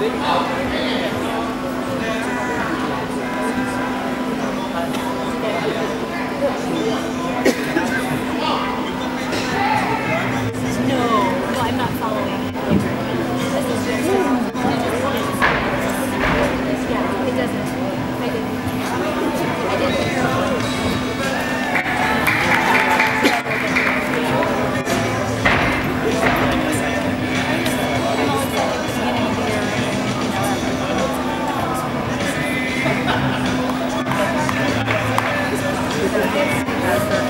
Tem mal. Yeah.